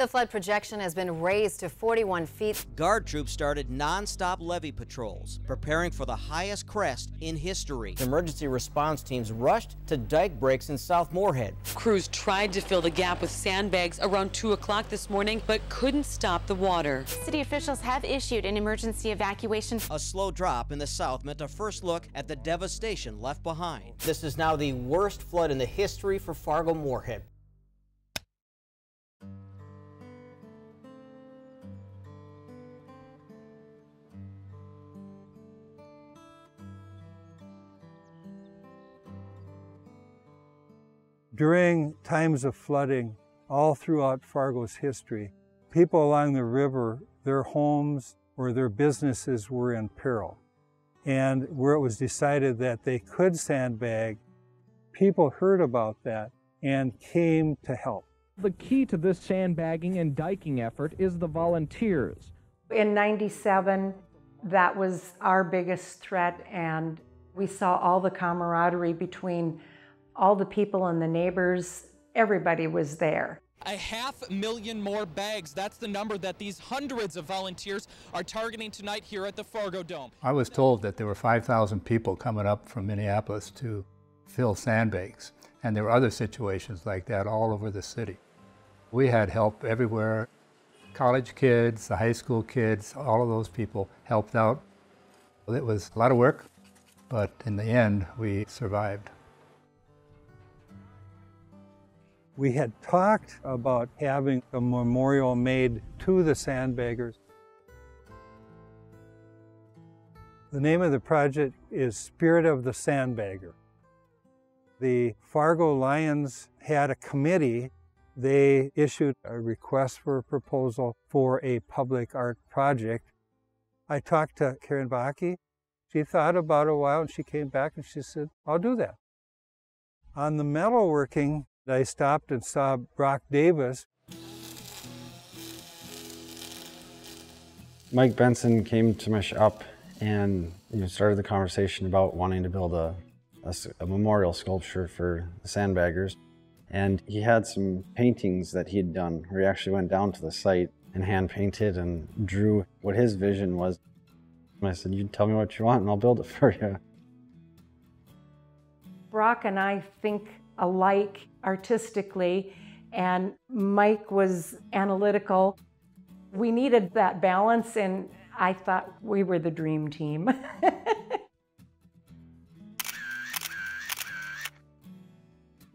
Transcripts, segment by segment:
The flood projection has been raised to 41 feet. Guard troops started non-stop levee patrols, preparing for the highest crest in history. Emergency response teams rushed to dike breaks in South Moorhead. Crews tried to fill the gap with sandbags around 2 o'clock this morning, but couldn't stop the water. City officials have issued an emergency evacuation. A slow drop in the south meant a first look at the devastation left behind. This is now the worst flood in the history for Fargo Moorhead. During times of flooding, all throughout Fargo's history, people along the river, their homes or their businesses were in peril. And where it was decided that they could sandbag, people heard about that and came to help. The key to this sandbagging and diking effort is the volunteers. In 97, that was our biggest threat, and we saw all the camaraderie between all the people and the neighbors. Everybody was there. A half million more bags. That's the number that these hundreds of volunteers are targeting tonight here at the Fargo Dome. I was told that there were 5,000 people coming up from Minneapolis to fill sandbags. And there were other situations like that all over the city. We had help everywhere. College kids, the high school kids, all of those people helped out. It was a lot of work, but in the end, we survived. We had talked about having a memorial made to the sandbaggers. The name of the project is Spirit of the Sandbagger. The Fargo Lions had a committee. They issued a request for a proposal for a public art project. I talked to Karen Baki. She thought about it a while and she came back and she said, I'll do that. On the metalworking, I stopped and saw Brock Davis. Mike Benson came to my shop and you know, started the conversation about wanting to build a, a, a memorial sculpture for the sandbaggers. And he had some paintings that he'd done where he actually went down to the site and hand painted and drew what his vision was. And I said, You tell me what you want and I'll build it for you. Brock and I think alike artistically, and Mike was analytical. We needed that balance, and I thought we were the dream team.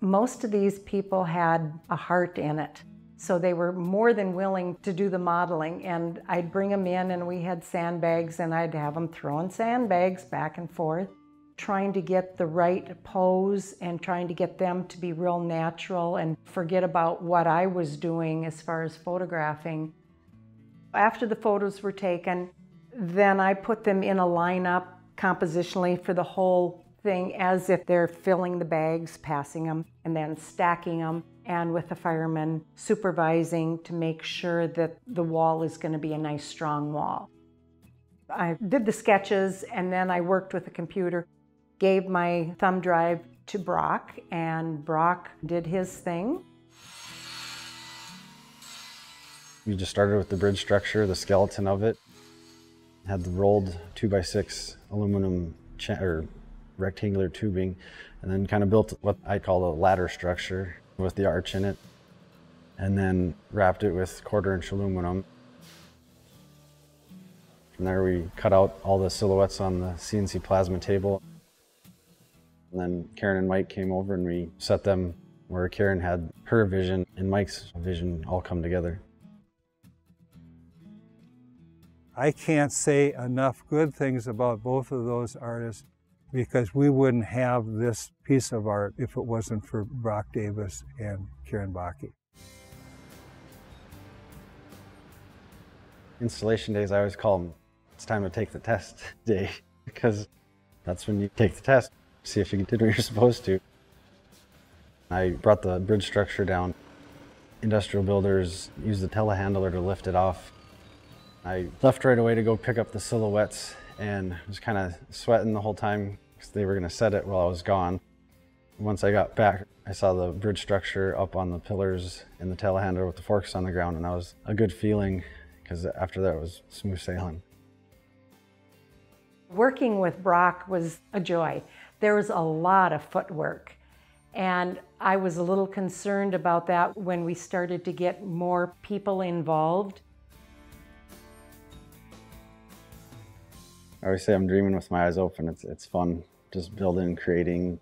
Most of these people had a heart in it. So they were more than willing to do the modeling. And I'd bring them in, and we had sandbags, and I'd have them throwing sandbags back and forth trying to get the right pose and trying to get them to be real natural and forget about what I was doing as far as photographing. After the photos were taken, then I put them in a lineup compositionally for the whole thing as if they're filling the bags, passing them, and then stacking them, and with the firemen supervising to make sure that the wall is going to be a nice strong wall. I did the sketches and then I worked with the computer gave my thumb drive to Brock, and Brock did his thing. We just started with the bridge structure, the skeleton of it. Had the rolled 2x6 aluminum or rectangular tubing, and then kind of built what I call a ladder structure with the arch in it, and then wrapped it with quarter inch aluminum. From there, we cut out all the silhouettes on the CNC plasma table. And then Karen and Mike came over and we set them where Karen had her vision and Mike's vision all come together. I can't say enough good things about both of those artists because we wouldn't have this piece of art if it wasn't for Brock Davis and Karen Baki. Installation days, I always call them, it's time to take the test day because that's when you take the test see if you did what you're supposed to. I brought the bridge structure down. Industrial builders used the telehandler to lift it off. I left right away to go pick up the silhouettes and was kind of sweating the whole time because they were going to set it while I was gone. Once I got back, I saw the bridge structure up on the pillars in the telehandler with the forks on the ground, and that was a good feeling because after that it was smooth sailing. Working with Brock was a joy. There was a lot of footwork, and I was a little concerned about that when we started to get more people involved. I always say I'm dreaming with my eyes open. It's, it's fun just building, and creating.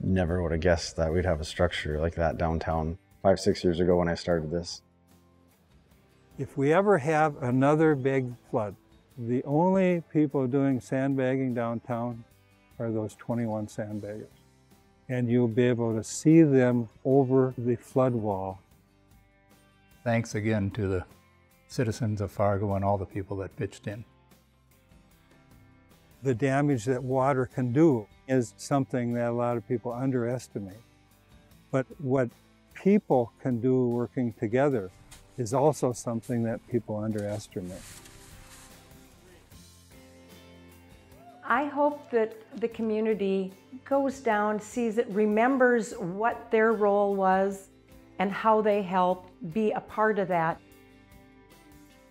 Never would have guessed that we'd have a structure like that downtown five, six years ago when I started this. If we ever have another big flood, the only people doing sandbagging downtown are those 21 sandbaggers. And you'll be able to see them over the flood wall. Thanks again to the citizens of Fargo and all the people that pitched in the damage that water can do is something that a lot of people underestimate. But what people can do working together is also something that people underestimate. I hope that the community goes down, sees it, remembers what their role was and how they helped be a part of that.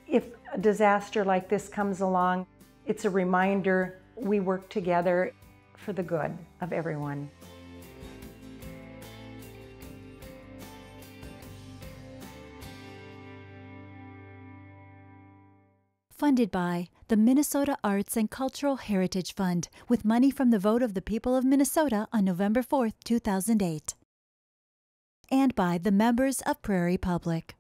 If a disaster like this comes along, it's a reminder we work together for the good of everyone. Funded by the Minnesota Arts and Cultural Heritage Fund with money from the vote of the people of Minnesota on November 4, 2008. And by the members of Prairie Public.